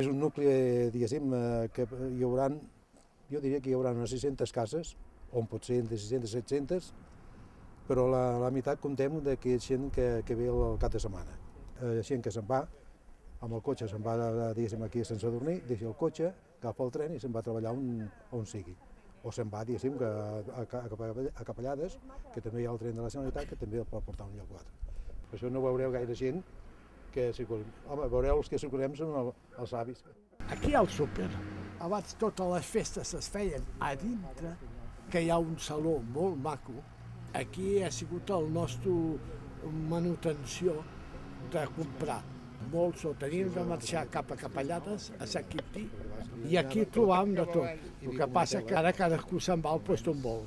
És un nucli, diguéssim, eh, que hi haurà, jo diria que hi haurà unes 600 cases, on pot ser entre 600 i 700, però la, la meitat comptem de que gent que, que ve el cap de setmana. Eh, gent que se'n va, amb el cotxe se'n va, diguéssim, aquí sense dormir, deixa el cotxe, agafa el tren i se'n va a treballar on, on sigui. O se'n va, diguéssim, que a, a, a Capellades, que també hi ha el tren de la Generalitat, que també el pot portar un lloc o altre. Per això no veureu gaire gent que circulin. Home, veureu els que circulem són el, els avis. Aquí al súper, abans totes les festes es feien a dintre, que hi ha un saló molt maco. Aquí ha sigut el nostre manutenció de comprar molts o teníem de marxar cap a Capellades, a Sant i aquí trobàvem de tot. El que passa que ara cadascú se'n va al lloc on vol.